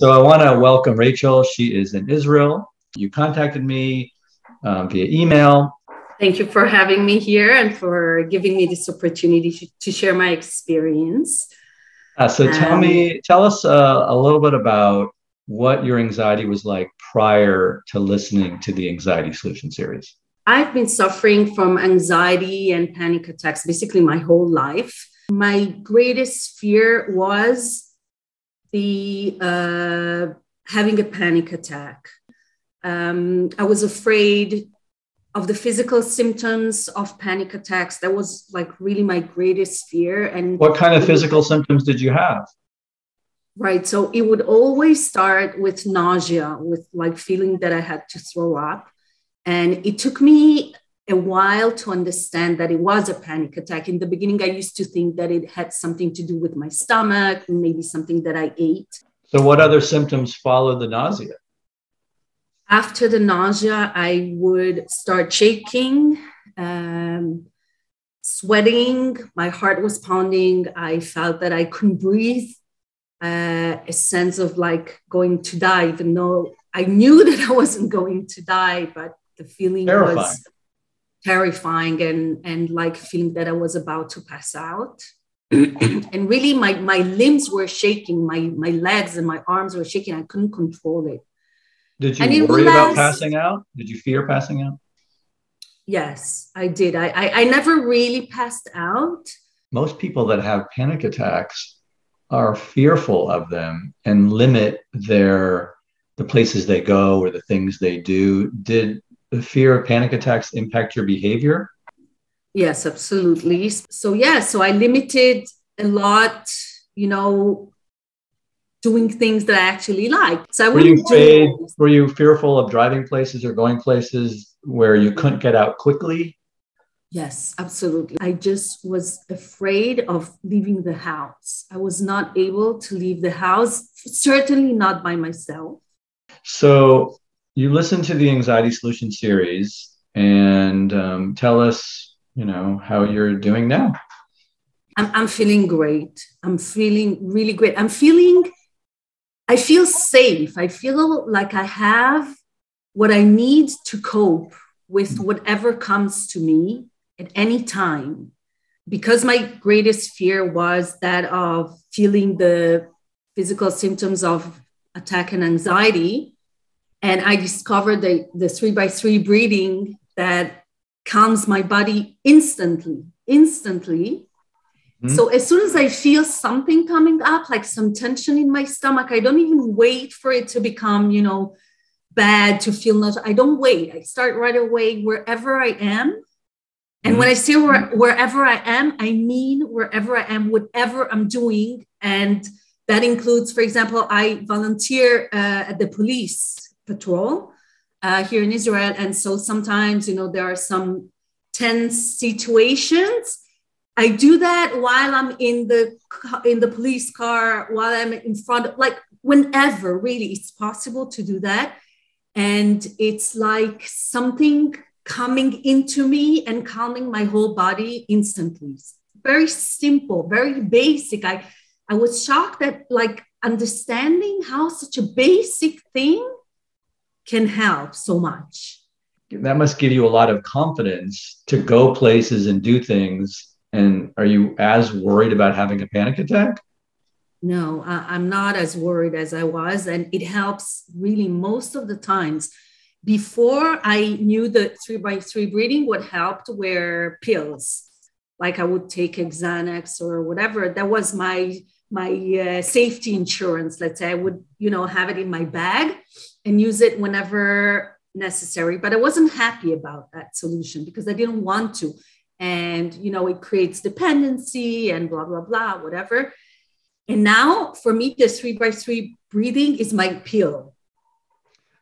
So I want to welcome Rachel. She is in Israel. You contacted me um, via email. Thank you for having me here and for giving me this opportunity to share my experience. Uh, so tell um, me, tell us uh, a little bit about what your anxiety was like prior to listening to the Anxiety Solution series. I've been suffering from anxiety and panic attacks basically my whole life. My greatest fear was the uh, having a panic attack. Um, I was afraid of the physical symptoms of panic attacks. That was like really my greatest fear. And what kind of physical symptoms did you have? Right. So it would always start with nausea, with like feeling that I had to throw up. And it took me a while to understand that it was a panic attack. In the beginning, I used to think that it had something to do with my stomach, maybe something that I ate. So, what other symptoms followed the nausea? After the nausea, I would start shaking, um, sweating, my heart was pounding. I felt that I couldn't breathe, uh, a sense of like going to die, even though I knew that I wasn't going to die, but the feeling Terrifying. was terrifying and and like feeling that I was about to pass out. and really my my limbs were shaking, my my legs and my arms were shaking. I couldn't control it. Did you and worry about passing out? Did you fear passing out? Yes, I did. I, I, I never really passed out. Most people that have panic attacks are fearful of them and limit their the places they go or the things they do. Did the fear of panic attacks impact your behavior? Yes, absolutely. So, yeah, so I limited a lot, you know, doing things that I actually like. So I were you afraid, were you fearful of driving places or going places where you couldn't get out quickly? Yes, absolutely. I just was afraid of leaving the house. I was not able to leave the house, certainly not by myself. So you listen to the anxiety solution series and um, tell us, you know, how you're doing now. I'm, I'm feeling great. I'm feeling really great. I'm feeling, I feel safe. I feel like I have what I need to cope with whatever comes to me at any time. Because my greatest fear was that of feeling the physical symptoms of attack and anxiety and I discovered the, the three by three breathing that calms my body instantly, instantly. Mm-hmm. So as soon as I feel something coming up, like some tension in my stomach, I don't even wait for it to become, you know, bad to feel not. I don't wait. I start right away wherever I am. And when I say where, wherever I am, I mean wherever I am, whatever I'm doing. And that includes, for example, I volunteer uh, at the police patrol uh, here in Israel. And so sometimes, you know, there are some tense situations. I do that while I'm in the in the police car, while I'm in front of like whenever really it's possible to do that. And it's like something coming into me and calming my whole body instantly. Very simple, very basic. I I was shocked at like understanding how such a basic thing can help so much. That must give you a lot of confidence to go places and do things. And are you as worried about having a panic attack? No, I'm not as worried as I was. And it helps really most of the times. Before I knew the three by three breathing, what helped were pills. Like I would take Xanax or whatever. That was my my uh, safety insurance. Let's say I would, you know, have it in my bag and use it whenever necessary. But I wasn't happy about that solution because I didn't want to. And, you know, it creates dependency and blah, blah, blah, whatever. And now for me, the three by three breathing is my pill.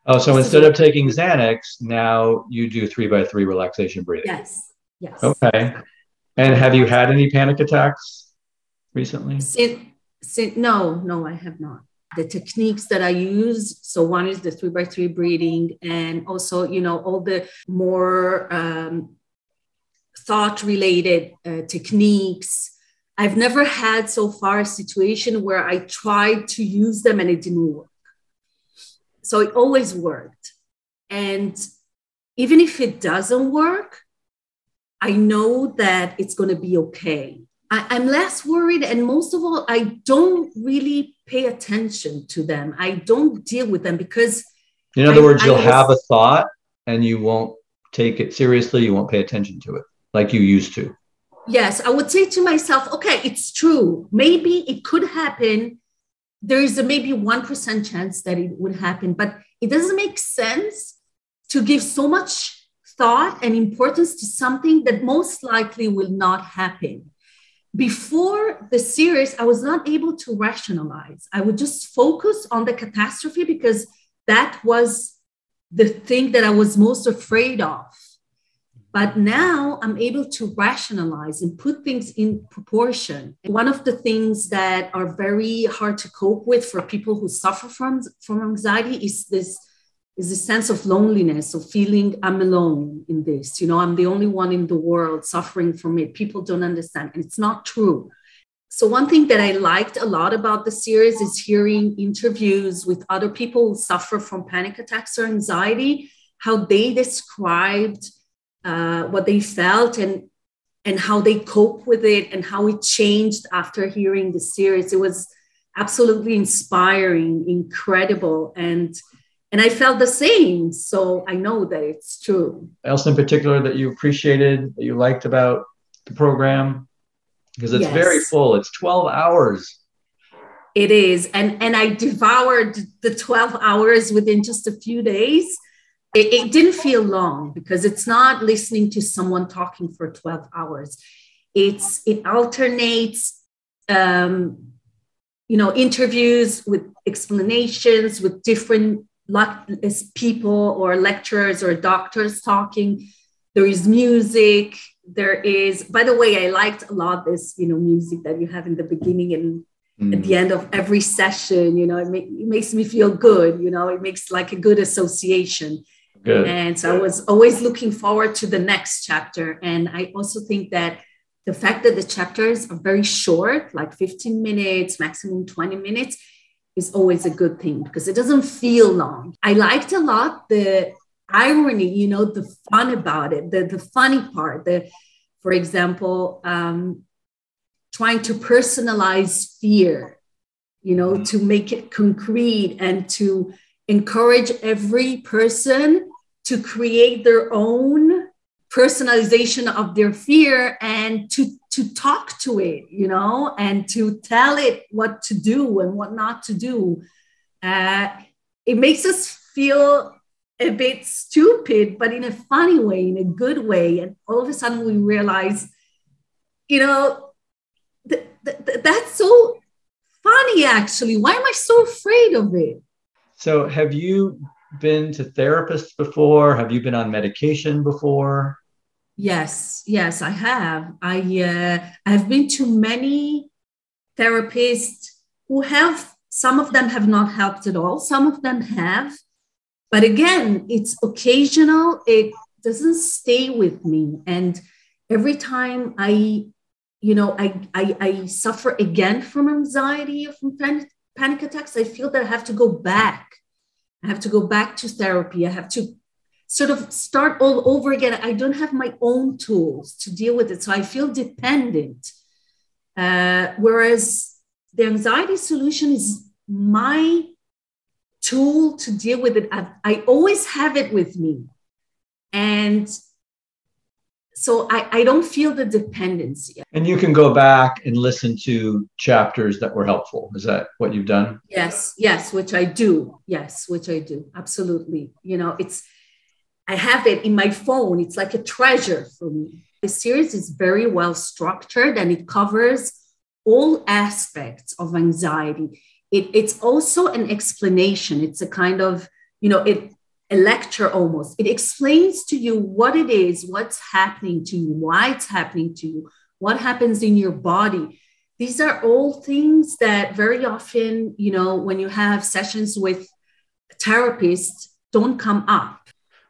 Oh, so instead of taking Xanax, now you do three by three relaxation breathing. Yes. Yes. Okay. And have you had any panic attacks recently? Since, since, no, no, I have not the techniques that I use. So one is the three by three breathing, and also you know all the more um, thought related uh, techniques. I've never had so far a situation where I tried to use them and it didn't work. So it always worked. And even if it doesn't work, I know that it's going to be okay. I, am less worried. And most of all, I don't really pay attention to them. I don't deal with them because. In other I, words, you'll have a thought and you won't take it seriously. You won't pay attention to it like you used to. Yes, I would say to myself, okay, it's true. Maybe it could happen. There is a maybe 1% chance that it would happen, but it doesn't make sense to give so much thought and importance to something that most likely will not happen. Before the series, I was not able to rationalize. I would just focus on the catastrophe because that was the thing that I was most afraid of. But now I'm able to rationalize and put things in proportion. One of the things that are very hard to cope with for people who suffer from, from anxiety is this is a sense of loneliness of feeling i'm alone in this you know i'm the only one in the world suffering from it. People don't understand and it's not true. So one thing that i liked a lot about the series is hearing interviews with other people who suffer from panic attacks or anxiety how they described uh, what they felt and and how they cope with it and how it changed after hearing the series. It was absolutely inspiring incredible and and I felt the same. So I know that it's true. Else in particular that you appreciated, that you liked about the program? Because it's yes. very full. It's 12 hours. It is. And and I devoured the 12 hours within just a few days. It, it didn't feel long because it's not listening to someone talking for 12 hours. It's it alternates um, you know interviews with explanations with different is people or lecturers or doctors talking. There is music. There is, by the way, I liked a lot this, you know, music that you have in the beginning and mm. at the end of every session. You know, it, make, it makes me feel good. You know, it makes like a good association. Good. And so I was always looking forward to the next chapter. And I also think that the fact that the chapters are very short, like 15 minutes, maximum 20 minutes, is always a good thing because it doesn't feel long. I liked a lot the irony, you know, the fun about it, the, the funny part, the, for example, um, trying to personalize fear, you know, to make it concrete and to encourage every person to create their own personalization of their fear and to to talk to it you know and to tell it what to do and what not to do uh, it makes us feel a bit stupid but in a funny way in a good way and all of a sudden we realize you know th- th- that's so funny actually why am i so afraid of it so have you been to therapists before? Have you been on medication before? Yes, yes, I have. I uh, I've been to many therapists who have. Some of them have not helped at all. Some of them have, but again, it's occasional. It doesn't stay with me, and every time I, you know, I I, I suffer again from anxiety or from panic, panic attacks. I feel that I have to go back I have to go back to therapy. I have to sort of start all over again. I don't have my own tools to deal with it. So I feel dependent. Uh, whereas the anxiety solution is my tool to deal with it. I've, I always have it with me. And so I, I don't feel the dependency. And you can go back and listen to chapters that were helpful. Is that what you've done? Yes, yes, which I do. Yes, which I do. Absolutely. You know, it's I have it in my phone. It's like a treasure for me. The series is very well structured and it covers all aspects of anxiety. It, it's also an explanation. It's a kind of, you know, it a lecture almost. It explains to you what it is, what's happening to you, why it's happening to you, what happens in your body. These are all things that very often, you know, when you have sessions with therapists, don't come up.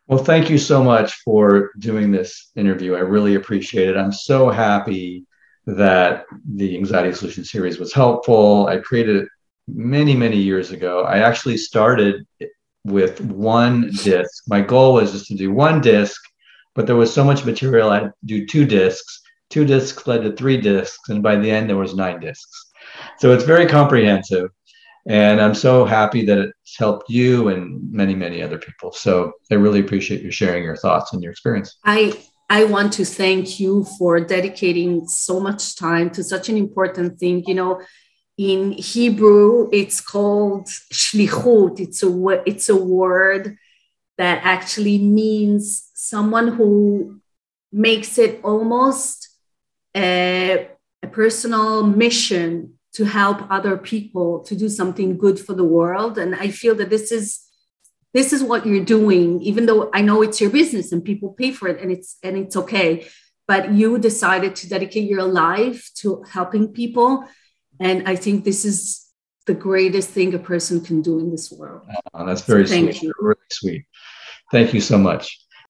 Well, thank you so much for doing this interview. I really appreciate it. I'm so happy that the Anxiety Solution series was helpful. I created it many, many years ago. I actually started with one disc. My goal was just to do one disc, but there was so much material, I'd do two discs. Two discs led to three discs, and by the end, there was nine discs. So it's very comprehensive. And I'm so happy that it's helped you and many, many other people. So I really appreciate you sharing your thoughts and your experience. I I want to thank you for dedicating so much time to such an important thing. You know, in Hebrew, it's called shlichut. It's a it's a word that actually means someone who makes it almost a, a personal mission to help other people to do something good for the world. And i feel that this is this is what you're doing even though i know it's your business and people pay for it and it's and it's okay. But you decided to dedicate your life to helping people. And i think this is the greatest thing a person can do in this world. Oh, that's very so sweet. you. really sweet. Thank you so much